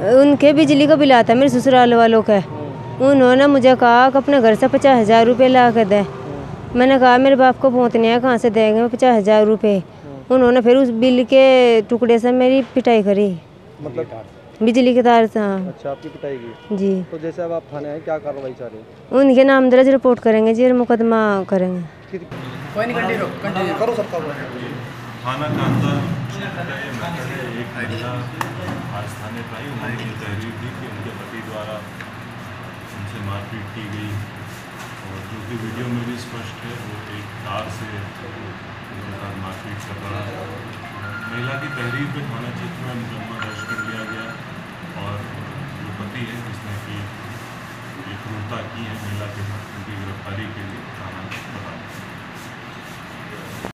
उनके बिजली का बिल आता है मेरे ससुराल वालों का। उन्होंने मुझे कहा कि अपने घर से पचास हज़ार रुपये ला कर दे। मैंने कहा मेरे बाप को पहुँचने हैं कहाँ से देंगे? पचास हज़ार रुपये। उन्होंने फिर उस बिल के टुकड़े से मेरी पिटाई करी। मतलब? बिजली के तार से हाँ। अच्छा आपकी पिटाई की? जी। तो जैसे अब आप थाने आए क्या कार्रवाई चाह रहे हैं? उनके नाम दर्ज रिपोर्ट करेंगे जी और मुकदमा करेंगे। करो सबका थाना कांदा क्षेत्र का ये मैटर एक महिला आई उन्होंने ये तहरीर दी कि उनके पति द्वारा उनसे मारपीट की गई। और जो कि वीडियो में भी स्पष्ट है वो एक कार से उनके साथ मारपीट कर रहा है। महिला की तहरीर पे थाना क्षेत्र में मुकदमा दर्ज कर लिया गया। और जो पति है जिसने कि ये क्रूरता की है महिला के साथ